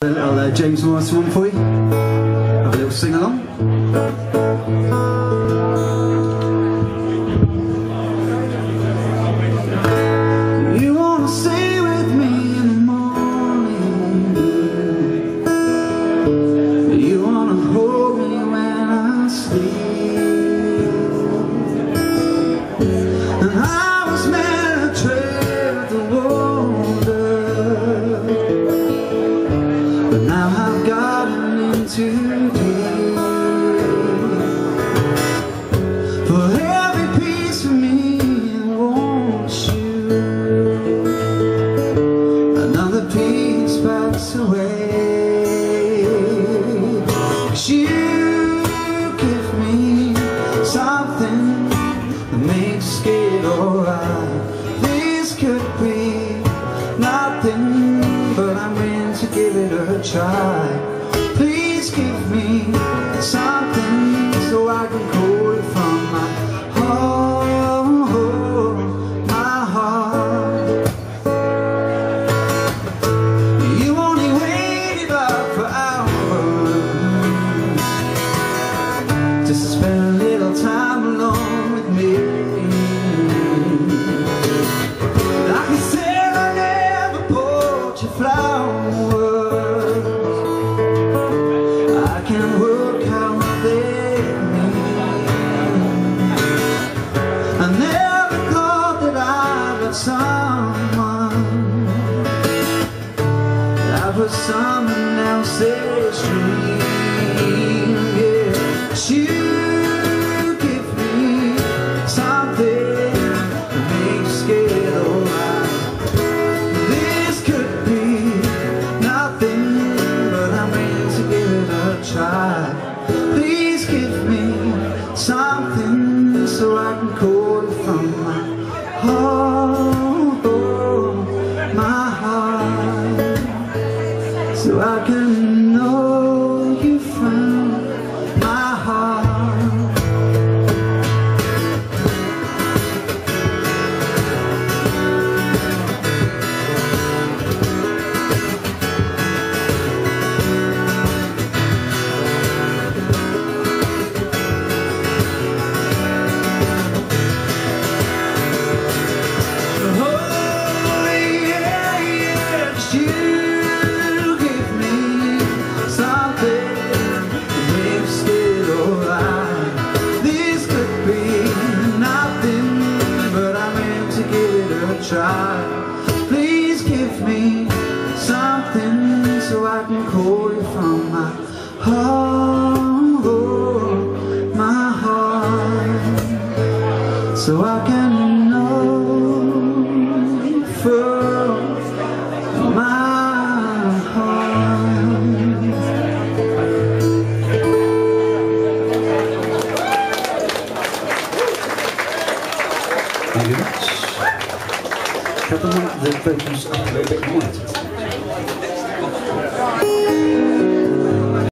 I'll uh, James Morrison one for you. Have a little sing along. You wanna stay with me in the morning. You wanna hold me when I sleep. Makes it alright This could be nothing But I'm in to give it a try. Please give me something So I can call it from my heart My heart. You only waited up for hours to spend a little time alone with me Have someone. That was someone else's dream Yeah, you give me something it alright this could be nothing, but I'm ready to give it a try. Please give me something so I can heart, so I can know try. Please give me something so I can call you from my heart, my heart so I can know from my heart. Thank you Have the, up a little bit more.